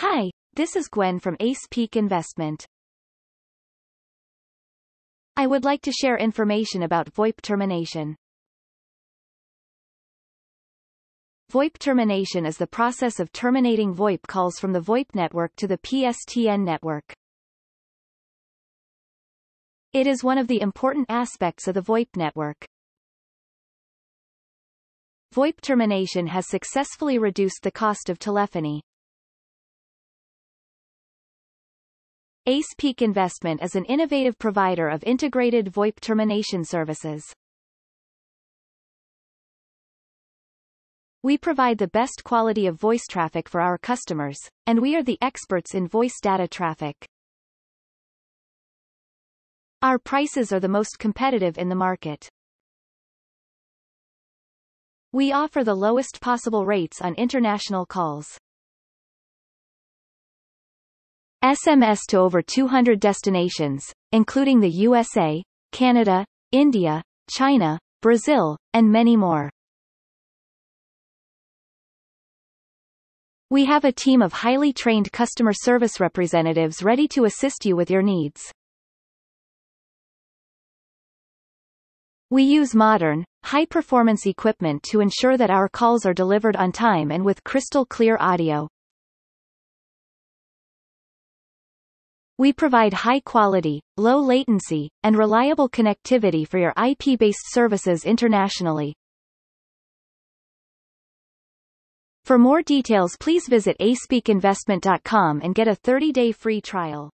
Hi, this is Gwen from Ace Peak Investment. I would like to share information about VoIP termination. VoIP termination is the process of terminating VoIP calls from the VoIP network to the PSTN network. It is one of the important aspects of the VoIP network. VoIP termination has successfully reduced the cost of telephony. Ace Peak Investment is an innovative provider of integrated VoIP termination services. We provide the best quality of voice traffic for our customers, and we are the experts in voice data traffic. Our prices are the most competitive in the market. We offer the lowest possible rates on international calls. SMS to over 200 destinations, including the USA, Canada, India, China, Brazil, and many more. We have a team of highly trained customer service representatives ready to assist you with your needs. We use modern, high-performance equipment to ensure that our calls are delivered on time and with crystal clear audio. We provide high quality, low latency, and reliable connectivity for your IP-based services internationally. For more details please visit acepeakinvestment.com and get a 30-day free trial.